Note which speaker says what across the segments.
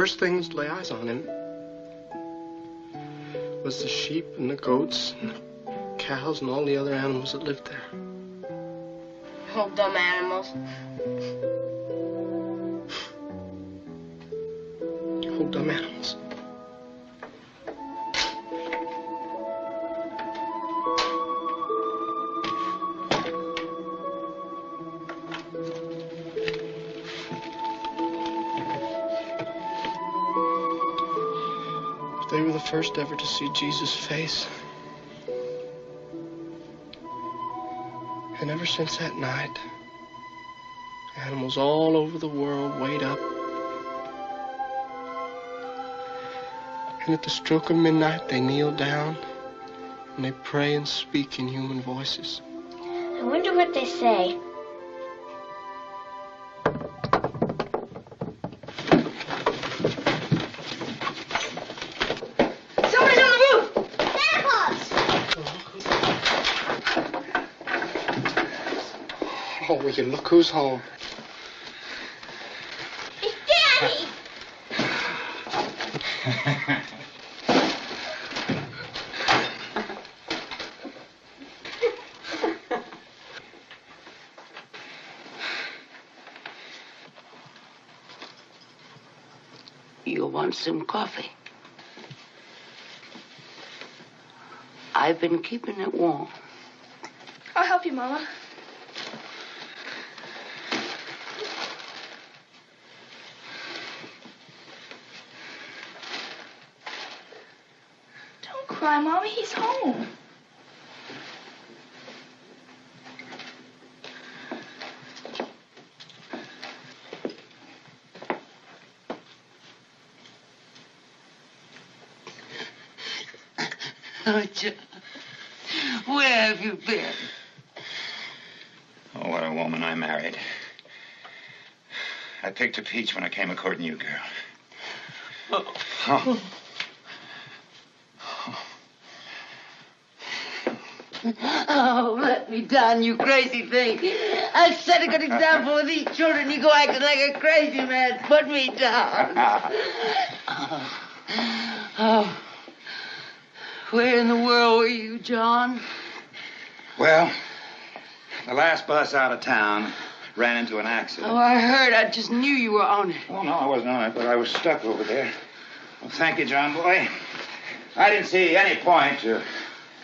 Speaker 1: first things to lay eyes on him was the sheep and the goats and the cows and all the other animals that lived there.
Speaker 2: Oh, dumb animals.
Speaker 1: Oh, dumb animals. First ever to see Jesus' face. And ever since that night, animals all over the world wait up. And at the stroke of midnight, they kneel down and they pray and speak in human voices.
Speaker 2: I wonder what they say.
Speaker 1: Will you look who's home?
Speaker 2: It's Daddy!
Speaker 3: You want some coffee? I've been keeping it warm.
Speaker 4: I'll help you, Mama. Cry, Mommy. He's home.
Speaker 3: Oh, John, where have you been?
Speaker 5: Oh, what a woman I married. I picked a peach when I came a courting you, girl. Oh.
Speaker 3: Oh, Oh, let me down, you crazy thing. I set a good example with these children. You go acting like a crazy man. Put me down. Oh. Oh. Where in the world were you, John?
Speaker 5: Well, the last bus out of town ran into an accident.
Speaker 3: Oh, I heard. I just knew you were on it.
Speaker 5: Oh, no, I wasn't on it, but I was stuck over there. Well, thank you, John boy. I didn't see any point to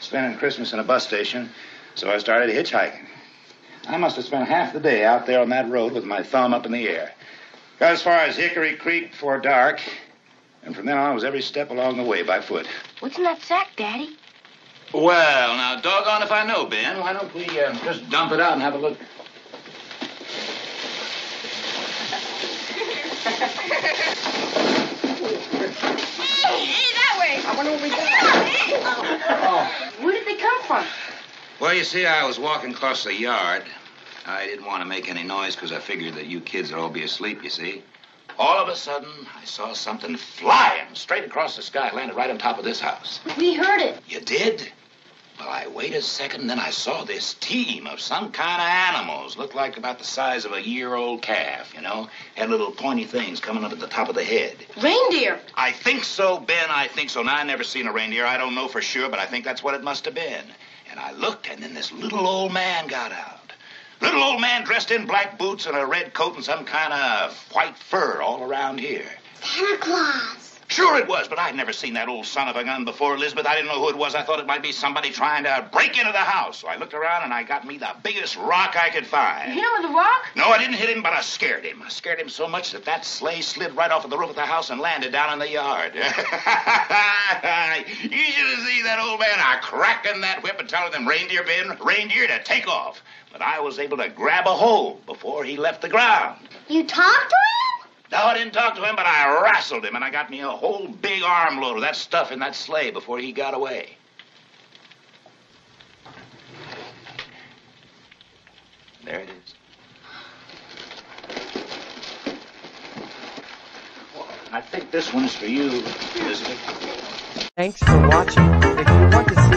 Speaker 5: spending Christmas in a bus station, so I started hitchhiking. I must have spent half the day out there on that road with my thumb up in the air. Got as far as Hickory Creek before dark, and from then on I was every step along the way by foot.
Speaker 2: What's in that sack, Daddy?
Speaker 5: Well, now, doggone if I know, Ben. Why don't we uh, just dump it out and have a look?
Speaker 4: Hey, hey, that way. I wonder what we got.
Speaker 2: Where did they come from?
Speaker 5: Well, you see, I was walking across the yard. I didn't want to make any noise because I figured that you kids would all be asleep, you see. All of a sudden, I saw something flying straight across the sky, landed right on top of this house.
Speaker 2: We heard it.
Speaker 5: You did? Well, I waited a second, and then I saw this team of some kind of animals. Looked like about the size of a year-old calf, you know? Had little pointy things coming up at the top of the head.
Speaker 2: Reindeer.
Speaker 5: I think so, Ben. I think so. Now, I never seen a reindeer. I don't know for sure, but I think that's what it must have been. And I looked, and then this little old man got out. Little old man dressed in black boots and a red coat and some kind of white fur all around here.
Speaker 2: Santa Claus.
Speaker 5: Sure it was, but I'd never seen that old son of a gun before, Elizabeth. I didn't know who it was. I thought it might be somebody trying to break into the house. So I looked around and I got me the biggest rock I could
Speaker 2: You
Speaker 5: find.
Speaker 2: hit him with a rock?
Speaker 5: No, I didn't hit him, but I scared him. I scared him so much that that sleigh slid right off of the roof of the house and landed down in the yard. you should have seen that old man a cracking that whip and telling them reindeer Ben, reindeer to take off. But I was able to grab a hold before he left the ground.
Speaker 2: You talked to him?
Speaker 5: No, I didn't talk to him, but I wrestled him, and I got me a whole big armload of that stuff in that sleigh before he got away. There it is. I think this one's for you, Elizabeth.
Speaker 6: Thanks for watching. If you want to see